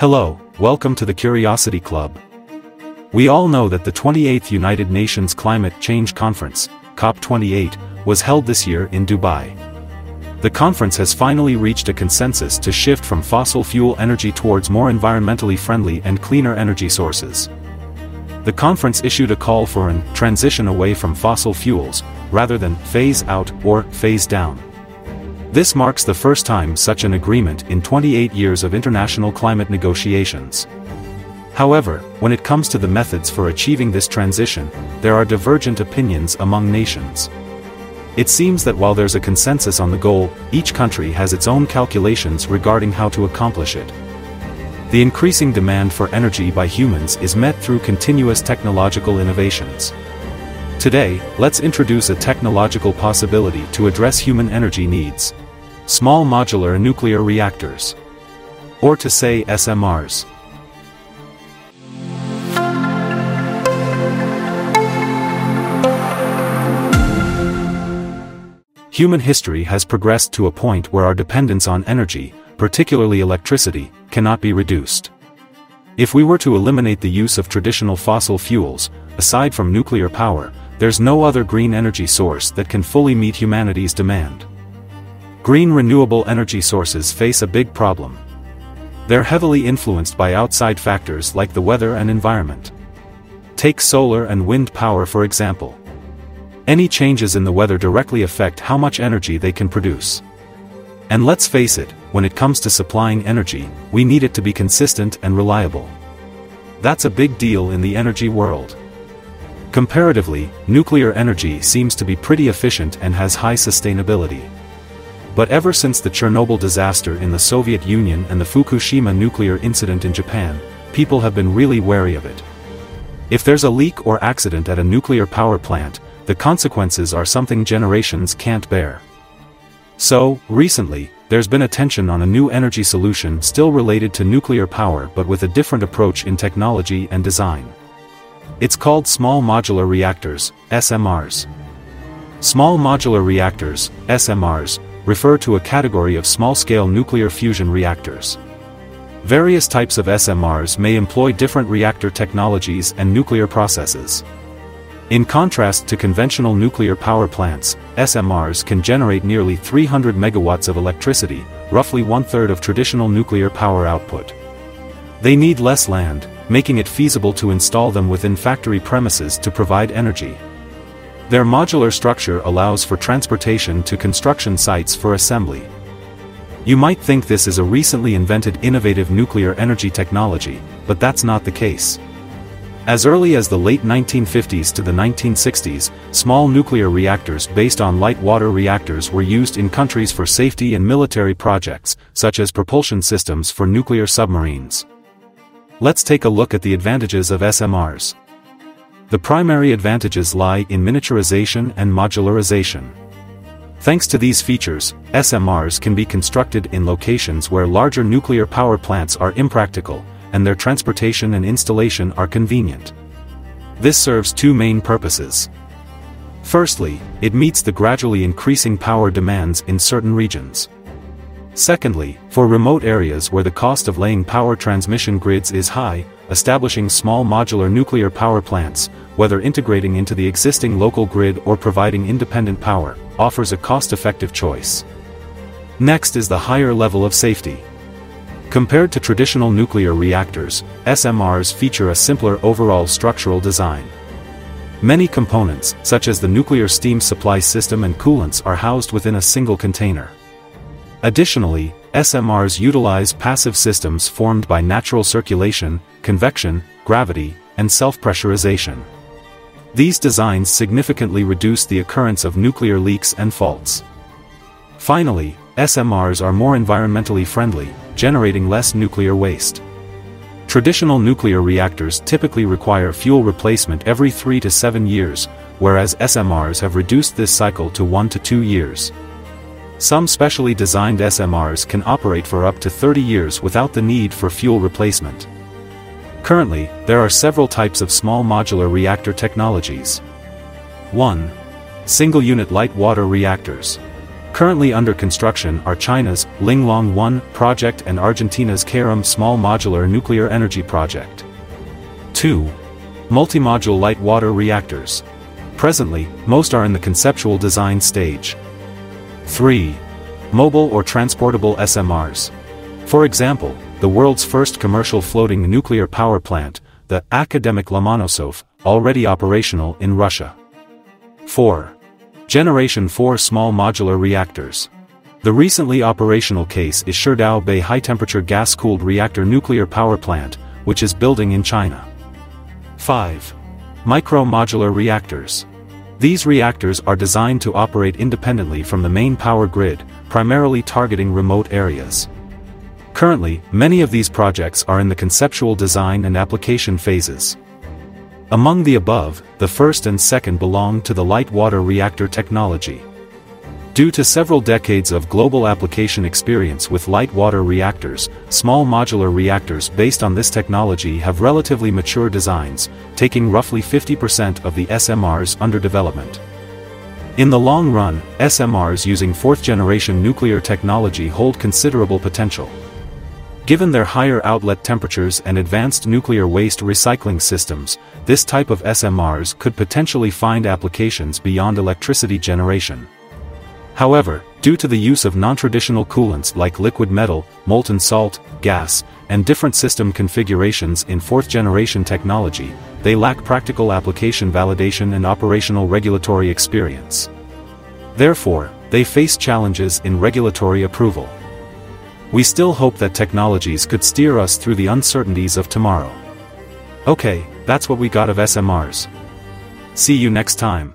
Hello, welcome to the Curiosity Club. We all know that the 28th United Nations Climate Change Conference, COP28, was held this year in Dubai. The conference has finally reached a consensus to shift from fossil fuel energy towards more environmentally friendly and cleaner energy sources. The conference issued a call for an transition away from fossil fuels, rather than phase out or phase down. This marks the first time such an agreement in 28 years of international climate negotiations. However, when it comes to the methods for achieving this transition, there are divergent opinions among nations. It seems that while there's a consensus on the goal, each country has its own calculations regarding how to accomplish it. The increasing demand for energy by humans is met through continuous technological innovations. Today, let's introduce a technological possibility to address human energy needs. Small modular nuclear reactors. Or to say SMRs. Human history has progressed to a point where our dependence on energy, particularly electricity, cannot be reduced. If we were to eliminate the use of traditional fossil fuels, aside from nuclear power, there's no other green energy source that can fully meet humanity's demand. Green renewable energy sources face a big problem. They're heavily influenced by outside factors like the weather and environment. Take solar and wind power for example. Any changes in the weather directly affect how much energy they can produce. And let's face it, when it comes to supplying energy, we need it to be consistent and reliable. That's a big deal in the energy world. Comparatively, nuclear energy seems to be pretty efficient and has high sustainability. But ever since the Chernobyl disaster in the Soviet Union and the Fukushima nuclear incident in Japan, people have been really wary of it. If there's a leak or accident at a nuclear power plant, the consequences are something generations can't bear. So, recently, there's been attention on a new energy solution still related to nuclear power but with a different approach in technology and design. It's called Small Modular Reactors, SMRs. Small Modular Reactors, SMRs, refer to a category of small-scale nuclear fusion reactors. Various types of SMRs may employ different reactor technologies and nuclear processes. In contrast to conventional nuclear power plants, SMRs can generate nearly 300 megawatts of electricity, roughly one-third of traditional nuclear power output. They need less land, making it feasible to install them within factory premises to provide energy. Their modular structure allows for transportation to construction sites for assembly. You might think this is a recently invented innovative nuclear energy technology, but that's not the case. As early as the late 1950s to the 1960s, small nuclear reactors based on light water reactors were used in countries for safety and military projects, such as propulsion systems for nuclear submarines. Let's take a look at the advantages of SMRs. The primary advantages lie in miniaturization and modularization. Thanks to these features, SMRs can be constructed in locations where larger nuclear power plants are impractical, and their transportation and installation are convenient. This serves two main purposes. Firstly, it meets the gradually increasing power demands in certain regions. Secondly, for remote areas where the cost of laying power transmission grids is high, establishing small modular nuclear power plants, whether integrating into the existing local grid or providing independent power, offers a cost-effective choice. Next is the higher level of safety. Compared to traditional nuclear reactors, SMRs feature a simpler overall structural design. Many components, such as the nuclear steam supply system and coolants are housed within a single container. Additionally, SMRs utilize passive systems formed by natural circulation, convection, gravity, and self-pressurization. These designs significantly reduce the occurrence of nuclear leaks and faults. Finally, SMRs are more environmentally friendly, generating less nuclear waste. Traditional nuclear reactors typically require fuel replacement every 3 to 7 years, whereas SMRs have reduced this cycle to 1 to 2 years. Some specially designed SMRs can operate for up to 30 years without the need for fuel replacement. Currently, there are several types of small modular reactor technologies. 1. Single-unit light water reactors. Currently under construction are China's Linglong 1 project and Argentina's CAREM Small Modular Nuclear Energy Project. 2. Multi-module light water reactors. Presently, most are in the conceptual design stage. 3. Mobile or transportable SMRs. For example, the world's first commercial floating nuclear power plant, the Akademik Lomonosov, already operational in Russia. 4. Generation 4 Small Modular Reactors. The recently operational case is Shidao Bay High-Temperature Gas-Cooled Reactor Nuclear Power Plant, which is building in China. 5. Micro-Modular Reactors. These reactors are designed to operate independently from the main power grid, primarily targeting remote areas. Currently, many of these projects are in the conceptual design and application phases. Among the above, the first and second belong to the light water reactor technology. Due to several decades of global application experience with light water reactors, small modular reactors based on this technology have relatively mature designs, taking roughly 50% of the SMRs under development. In the long run, SMRs using fourth-generation nuclear technology hold considerable potential. Given their higher outlet temperatures and advanced nuclear waste recycling systems, this type of SMRs could potentially find applications beyond electricity generation. However, due to the use of non-traditional coolants like liquid metal, molten salt, gas, and different system configurations in fourth-generation technology, they lack practical application validation and operational regulatory experience. Therefore, they face challenges in regulatory approval. We still hope that technologies could steer us through the uncertainties of tomorrow. Okay, that's what we got of SMRs. See you next time.